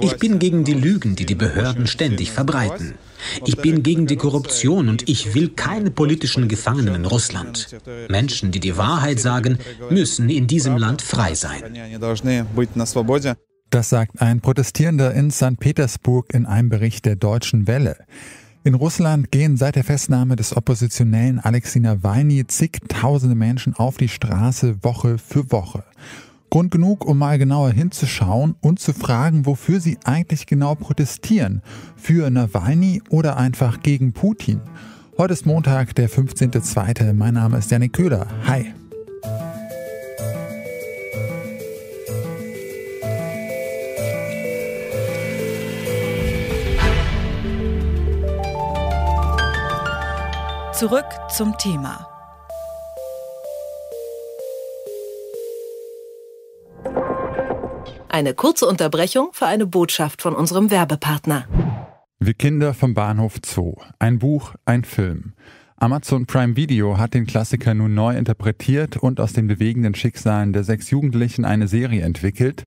Ich bin gegen die Lügen, die die Behörden ständig verbreiten. Ich bin gegen die Korruption und ich will keine politischen Gefangenen in Russland. Menschen, die die Wahrheit sagen, müssen in diesem Land frei sein. Das sagt ein Protestierender in St. Petersburg in einem Bericht der Deutschen Welle. In Russland gehen seit der Festnahme des Oppositionellen Alexei Nawalny zigtausende Menschen auf die Straße Woche für Woche. Grund genug, um mal genauer hinzuschauen und zu fragen, wofür sie eigentlich genau protestieren. Für Nawalny oder einfach gegen Putin. Heute ist Montag, der 15.02. Mein Name ist Janik Köhler. Hi. Zurück zum Thema. Eine kurze Unterbrechung für eine Botschaft von unserem Werbepartner. Wir Kinder vom Bahnhof Zoo. Ein Buch, ein Film. Amazon Prime Video hat den Klassiker nun neu interpretiert und aus den bewegenden Schicksalen der sechs Jugendlichen eine Serie entwickelt.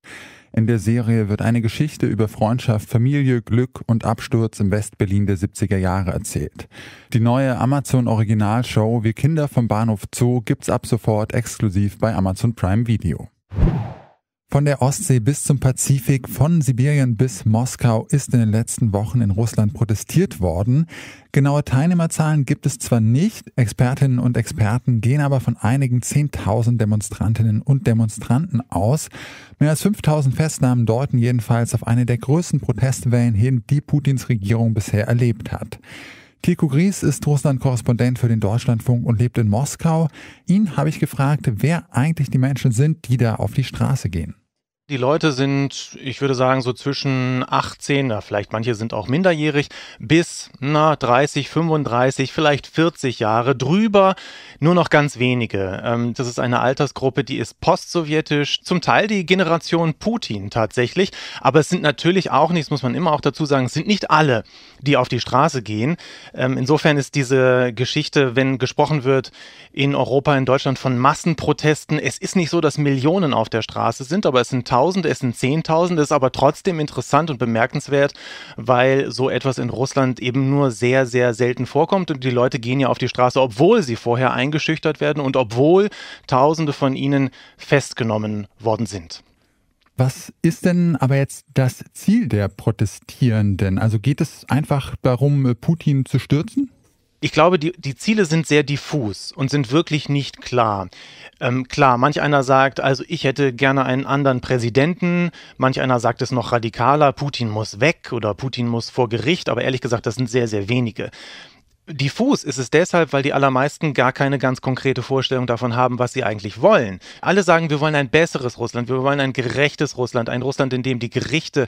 In der Serie wird eine Geschichte über Freundschaft, Familie, Glück und Absturz im Westberlin der 70er Jahre erzählt. Die neue Amazon Originalshow Wir Kinder vom Bahnhof Zoo gibt's ab sofort exklusiv bei Amazon Prime Video. Von der Ostsee bis zum Pazifik, von Sibirien bis Moskau ist in den letzten Wochen in Russland protestiert worden. Genaue Teilnehmerzahlen gibt es zwar nicht, Expertinnen und Experten gehen aber von einigen 10.000 Demonstrantinnen und Demonstranten aus. Mehr als 5.000 Festnahmen deuten jedenfalls auf eine der größten Protestwellen hin, die Putins Regierung bisher erlebt hat. Tiko Gries ist Russland-Korrespondent für den Deutschlandfunk und lebt in Moskau. Ihn habe ich gefragt, wer eigentlich die Menschen sind, die da auf die Straße gehen. Die Leute sind, ich würde sagen, so zwischen 18, na, vielleicht manche sind auch minderjährig, bis na, 30, 35, vielleicht 40 Jahre. Drüber nur noch ganz wenige. Ähm, das ist eine Altersgruppe, die ist postsowjetisch, zum Teil die Generation Putin tatsächlich. Aber es sind natürlich auch nicht, das muss man immer auch dazu sagen, es sind nicht alle, die auf die Straße gehen. Ähm, insofern ist diese Geschichte, wenn gesprochen wird in Europa, in Deutschland von Massenprotesten, es ist nicht so, dass Millionen auf der Straße sind, aber es sind Tausende, es sind Zehntausende, ist aber trotzdem interessant und bemerkenswert, weil so etwas in Russland eben nur sehr, sehr selten vorkommt und die Leute gehen ja auf die Straße, obwohl sie vorher eingeschüchtert werden und obwohl Tausende von ihnen festgenommen worden sind. Was ist denn aber jetzt das Ziel der Protestierenden? Also geht es einfach darum, Putin zu stürzen? Ich glaube, die, die Ziele sind sehr diffus und sind wirklich nicht klar. Ähm, klar, manch einer sagt, also ich hätte gerne einen anderen Präsidenten, manch einer sagt es noch radikaler, Putin muss weg oder Putin muss vor Gericht, aber ehrlich gesagt, das sind sehr, sehr wenige. Diffus ist es deshalb, weil die allermeisten gar keine ganz konkrete Vorstellung davon haben, was sie eigentlich wollen. Alle sagen, wir wollen ein besseres Russland, wir wollen ein gerechtes Russland, ein Russland, in dem die Gerichte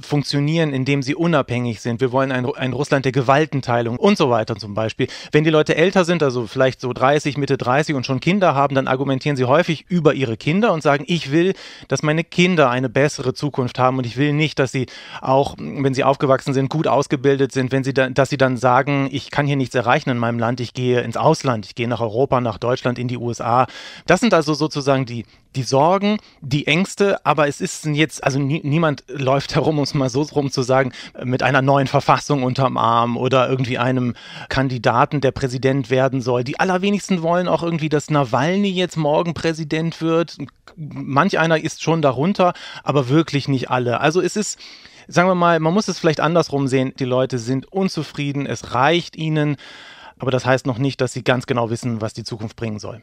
funktionieren, in dem sie unabhängig sind. Wir wollen ein, ein Russland der Gewaltenteilung und so weiter zum Beispiel. Wenn die Leute älter sind, also vielleicht so 30, Mitte 30 und schon Kinder haben, dann argumentieren sie häufig über ihre Kinder und sagen, ich will, dass meine Kinder eine bessere Zukunft haben und ich will nicht, dass sie auch, wenn sie aufgewachsen sind, gut ausgebildet sind, wenn sie dann, dass sie dann sagen, ich kann hier nichts erreichen in meinem Land, ich gehe ins Ausland, ich gehe nach Europa, nach Deutschland, in die USA. Das sind also sozusagen die, die Sorgen, die Ängste, aber es ist jetzt, also nie, niemand läuft herum, um es mal so rum zu sagen, mit einer neuen Verfassung unterm Arm oder irgendwie einem Kandidaten, der Präsident werden soll. Die allerwenigsten wollen auch irgendwie, dass Nawalny jetzt morgen Präsident wird. Manch einer ist schon darunter, aber wirklich nicht alle. Also es ist, sagen wir mal, man muss es vielleicht andersrum sehen. Die Leute sind unzufrieden, es reicht ihnen, aber das heißt noch nicht, dass sie ganz genau wissen, was die Zukunft bringen soll.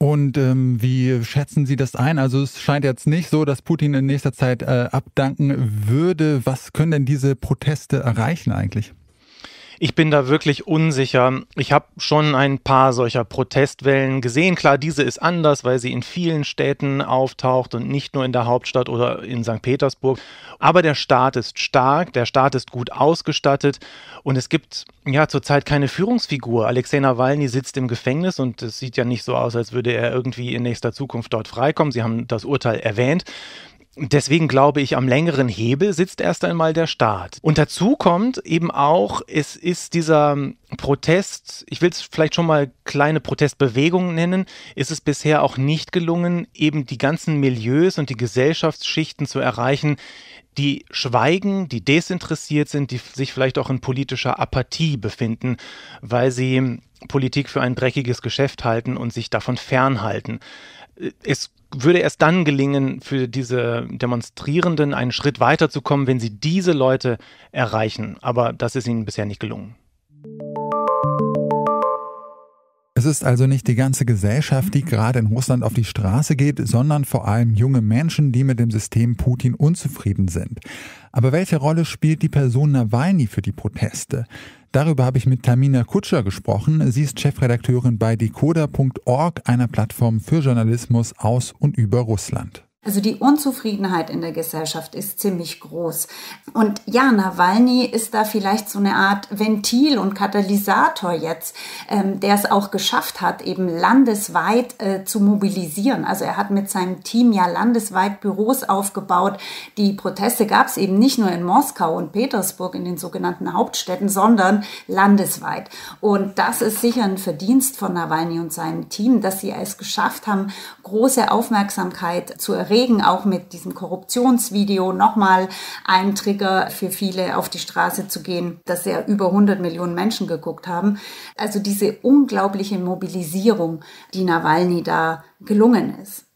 Und ähm, wie schätzen Sie das ein? Also es scheint jetzt nicht so, dass Putin in nächster Zeit äh, abdanken würde. Was können denn diese Proteste erreichen eigentlich? Ich bin da wirklich unsicher. Ich habe schon ein paar solcher Protestwellen gesehen. Klar, diese ist anders, weil sie in vielen Städten auftaucht und nicht nur in der Hauptstadt oder in St. Petersburg. Aber der Staat ist stark, der Staat ist gut ausgestattet und es gibt ja zurzeit keine Führungsfigur. Alexei Nawalny sitzt im Gefängnis und es sieht ja nicht so aus, als würde er irgendwie in nächster Zukunft dort freikommen. Sie haben das Urteil erwähnt. Deswegen glaube ich, am längeren Hebel sitzt erst einmal der Staat. Und dazu kommt eben auch, es ist dieser Protest, ich will es vielleicht schon mal kleine Protestbewegungen nennen, ist es bisher auch nicht gelungen, eben die ganzen Milieus und die Gesellschaftsschichten zu erreichen, die schweigen, die desinteressiert sind, die sich vielleicht auch in politischer Apathie befinden, weil sie Politik für ein dreckiges Geschäft halten und sich davon fernhalten. Es würde erst dann gelingen, für diese Demonstrierenden einen Schritt weiterzukommen, wenn sie diese Leute erreichen. Aber das ist ihnen bisher nicht gelungen. Es ist also nicht die ganze Gesellschaft, die gerade in Russland auf die Straße geht, sondern vor allem junge Menschen, die mit dem System Putin unzufrieden sind. Aber welche Rolle spielt die Person Nawalny für die Proteste? Darüber habe ich mit Tamina Kutscher gesprochen. Sie ist Chefredakteurin bei decoder.org, einer Plattform für Journalismus aus und über Russland. Also die Unzufriedenheit in der Gesellschaft ist ziemlich groß. Und ja, Nawalny ist da vielleicht so eine Art Ventil und Katalysator jetzt, ähm, der es auch geschafft hat, eben landesweit äh, zu mobilisieren. Also er hat mit seinem Team ja landesweit Büros aufgebaut. Die Proteste gab es eben nicht nur in Moskau und Petersburg in den sogenannten Hauptstädten, sondern landesweit. Und das ist sicher ein Verdienst von Nawalny und seinem Team, dass sie es geschafft haben, große Aufmerksamkeit zu erregen Regen auch mit diesem Korruptionsvideo nochmal ein Trigger für viele auf die Straße zu gehen, dass ja über 100 Millionen Menschen geguckt haben. Also diese unglaubliche Mobilisierung, die Nawalny da gelungen ist.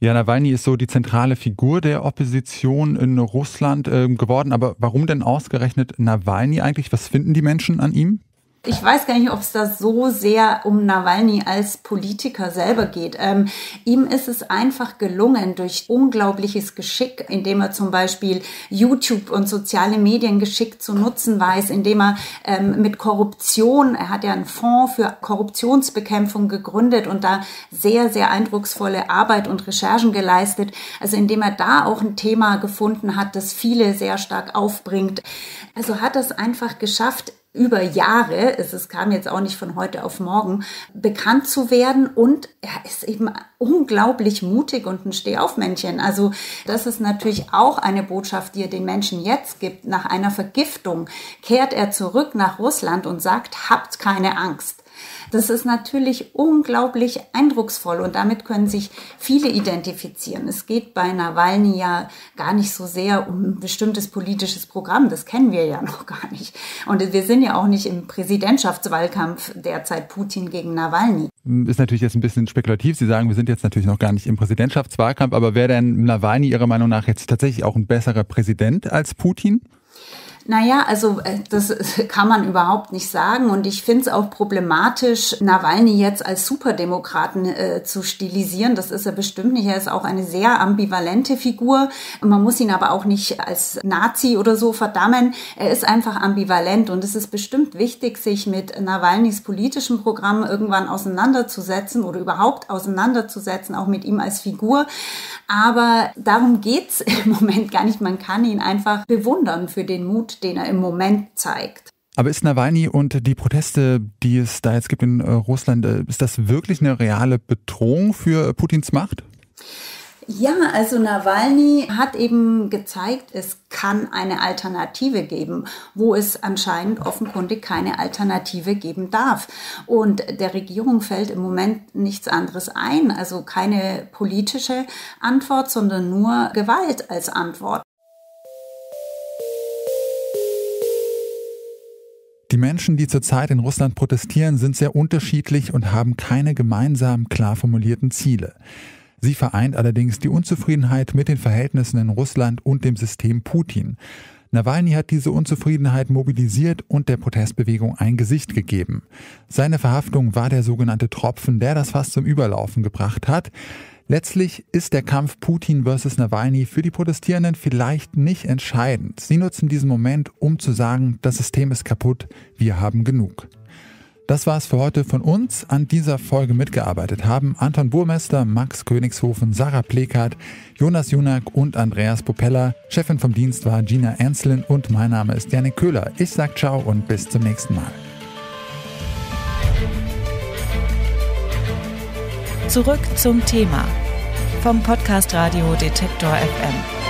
Ja, Nawalny ist so die zentrale Figur der Opposition in Russland äh, geworden. Aber warum denn ausgerechnet Nawalny eigentlich? Was finden die Menschen an ihm? Ich weiß gar nicht, ob es da so sehr um Nawalny als Politiker selber geht. Ähm, ihm ist es einfach gelungen, durch unglaubliches Geschick, indem er zum Beispiel YouTube und soziale Medien geschickt zu nutzen weiß, indem er ähm, mit Korruption, er hat ja einen Fonds für Korruptionsbekämpfung gegründet und da sehr, sehr eindrucksvolle Arbeit und Recherchen geleistet. Also indem er da auch ein Thema gefunden hat, das viele sehr stark aufbringt. Also hat es einfach geschafft, über Jahre, es, es kam jetzt auch nicht von heute auf morgen, bekannt zu werden und er ist eben unglaublich mutig und ein Stehaufmännchen. Also das ist natürlich auch eine Botschaft, die er den Menschen jetzt gibt. Nach einer Vergiftung kehrt er zurück nach Russland und sagt, habt keine Angst. Das ist natürlich unglaublich eindrucksvoll und damit können sich viele identifizieren. Es geht bei Nawalny ja gar nicht so sehr um ein bestimmtes politisches Programm. Das kennen wir ja noch gar nicht. Und wir sind ja auch nicht im Präsidentschaftswahlkampf derzeit Putin gegen Nawalny. Ist natürlich jetzt ein bisschen spekulativ. Sie sagen, wir sind jetzt natürlich noch gar nicht im Präsidentschaftswahlkampf, aber wäre denn Nawalny Ihrer Meinung nach jetzt tatsächlich auch ein besserer Präsident als Putin? Naja, also äh, das kann man überhaupt nicht sagen. Und ich finde es auch problematisch, Nawalny jetzt als Superdemokraten äh, zu stilisieren. Das ist er bestimmt nicht. Er ist auch eine sehr ambivalente Figur. Man muss ihn aber auch nicht als Nazi oder so verdammen. Er ist einfach ambivalent. Und es ist bestimmt wichtig, sich mit Nawalnys politischem Programm irgendwann auseinanderzusetzen oder überhaupt auseinanderzusetzen, auch mit ihm als Figur. Aber darum geht's im Moment gar nicht. Man kann ihn einfach bewundern für den Mut, den er im Moment zeigt. Aber ist Nawalny und die Proteste, die es da jetzt gibt in äh, Russland, äh, ist das wirklich eine reale Bedrohung für Putins Macht? Ja, also Nawalny hat eben gezeigt, es kann eine Alternative geben, wo es anscheinend offenkundig keine Alternative geben darf. Und der Regierung fällt im Moment nichts anderes ein, also keine politische Antwort, sondern nur Gewalt als Antwort. Menschen, die zurzeit in Russland protestieren, sind sehr unterschiedlich und haben keine gemeinsam klar formulierten Ziele. Sie vereint allerdings die Unzufriedenheit mit den Verhältnissen in Russland und dem System Putin. Nawalny hat diese Unzufriedenheit mobilisiert und der Protestbewegung ein Gesicht gegeben. Seine Verhaftung war der sogenannte Tropfen, der das fast zum Überlaufen gebracht hat. Letztlich ist der Kampf Putin versus Nawalny für die Protestierenden vielleicht nicht entscheidend. Sie nutzen diesen Moment, um zu sagen, das System ist kaputt, wir haben genug. Das war's für heute von uns. An dieser Folge mitgearbeitet haben Anton Burmester, Max Königshofen, Sarah Plekart, Jonas Junak und Andreas Popella. Chefin vom Dienst war Gina Ernslin und mein Name ist Janik Köhler. Ich sag ciao und bis zum nächsten Mal. Zurück zum Thema vom Podcast Radio Detektor FM.